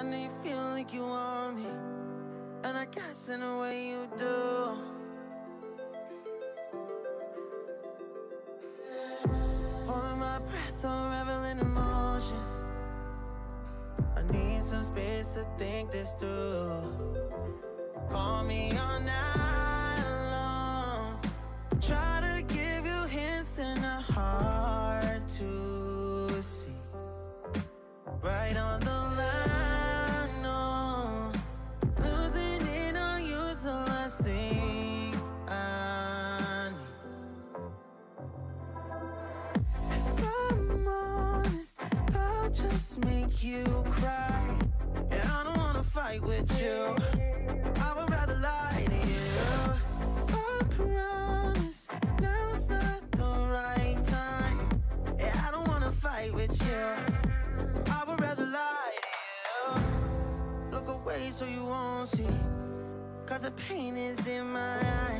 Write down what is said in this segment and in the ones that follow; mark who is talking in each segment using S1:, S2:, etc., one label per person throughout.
S1: I know you feel like you want me, and I guess in a way you do. Holding my breath, unraveling emotions. I need some space to think this through. Call me make you cry. And I don't wanna fight with you. I would rather lie to you. I promise now's not the right time. Yeah, I don't wanna fight with you. I would rather lie to you. Look away so you won't see. Cause the pain is in my eyes.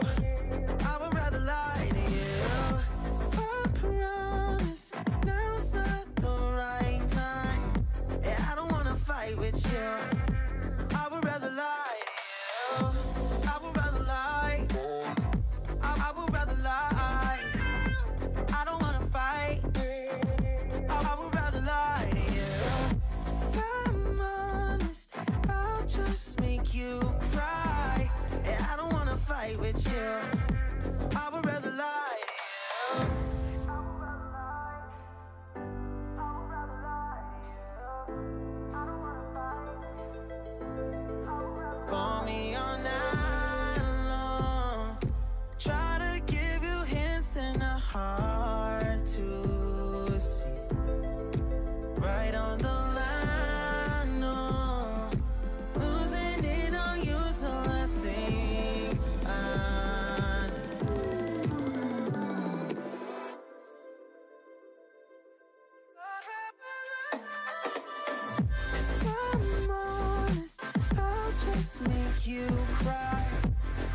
S1: you cry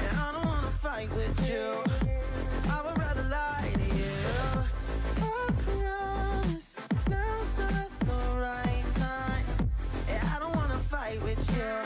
S1: And I don't wanna fight with you. I would rather lie to you. I promise Now's not the right time. And I don't wanna fight with you.